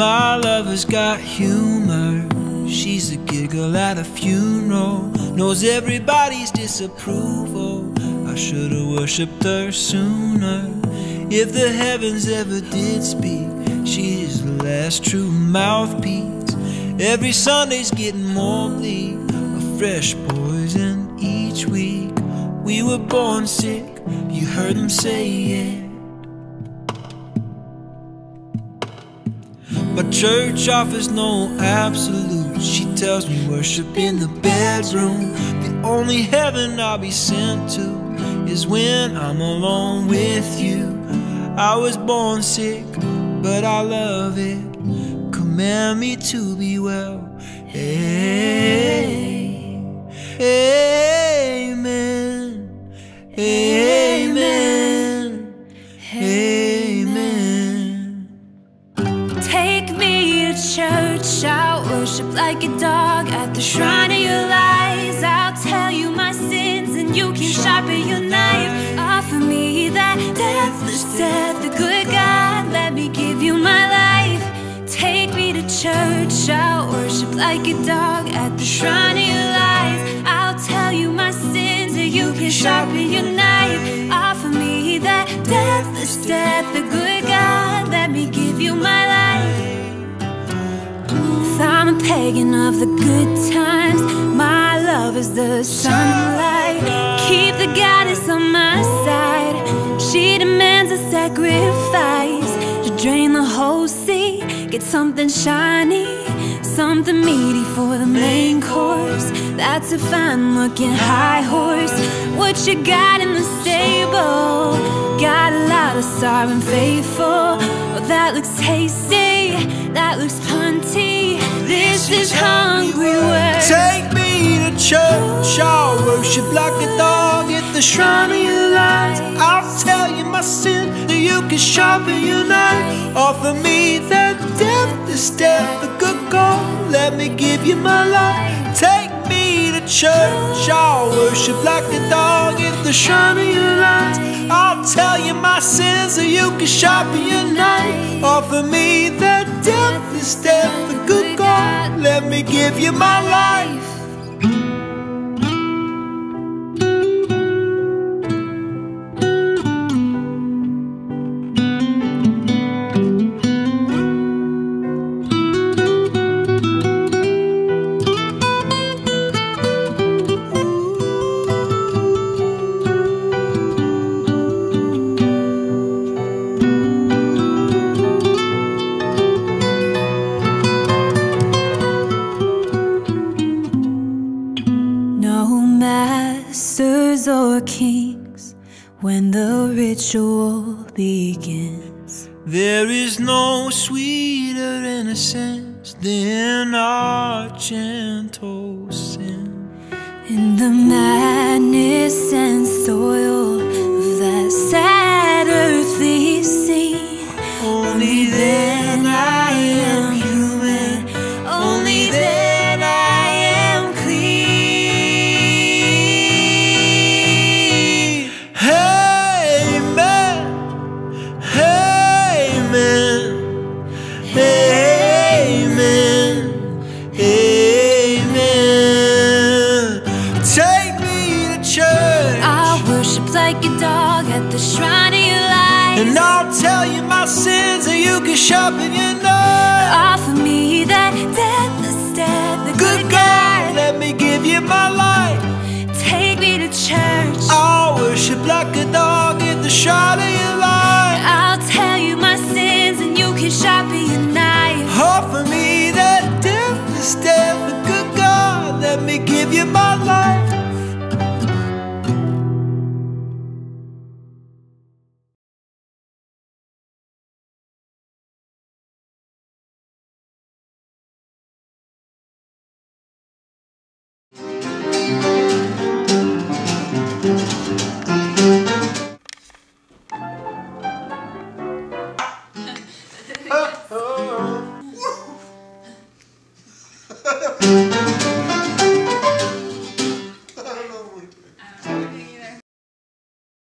My lover's got humor. She's a giggle at a funeral. Knows everybody's disapproval. I should've worshipped her sooner. If the heavens ever did speak, she's the last true mouthpiece. Every Sunday's getting more bleak, fresh poison each week. We were born sick, you heard them say it. But church offers no absolute. She tells me worship in the bedroom. The only heaven I'll be sent to is when I'm alone with you. I was born sick, but I love it. Command me to be well. Hey, amen. Amen. Amen. Take me to church, I'll worship like a dog at the shrine of your lies. I'll tell you my sins and you can sharpen your knife. Offer me that deathless death, the good God, let me give you my life. Take me to church, I'll worship like a dog at the shrine of your and sharpen your knife. Offer me that deathless death, the good God, let me give you my life. If I'm a pagan of the good times, my love is the sunlight. Keep the goddess on my side. She demands a sacrifice to drain the whole sea. Get something shiny, something meaty for the main course. That's a fine looking high horse. You got in the stable? Got a lot of sorrow faithful. Well, that looks tasty, that looks punty. This is hungry work. Take me to church, I'll worship like a dog at the shrine of your light. I'll tell you my sin, that you can sharpen your knife. Offer me that death, the step, the good God, let me give you my life. Take me to church, I'll worship like a dog the shrine of your light. I'll tell you my sins, so you can sharpen your knife. Offer me that deathless death, the good God, let me give you my life. Kings when the ritual begins. There is no sweeter innocence than our gentle sin. In the madness and soil of that sad earthly sea, Only then And I'll tell you my sins and you can sharpen your knife. Offer me that deathless death, the Good God, let me give you my life.